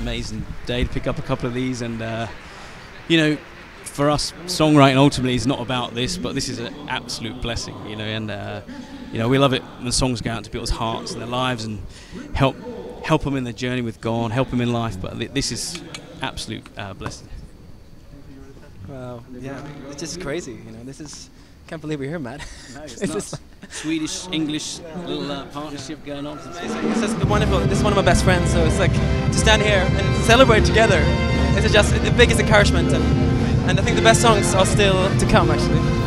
amazing day to pick up a couple of these, and uh, you know, for us, songwriting ultimately is not about this, but this is an absolute blessing, you know, and uh, you know we love it when songs go out to people's hearts and their lives and help help them in their journey with God, help them in life. But this is absolute uh, blessing. Wow, yeah, it's just crazy. You know, this is can't believe we're here, Matt. No, it's It's nuts. just- Swedish English little uh, partnership going on. It's, it's just wonderful. This is one of my best friends, so it's like to stand here and celebrate together. It's just the biggest encouragement, and and I think the best songs are still to come, actually.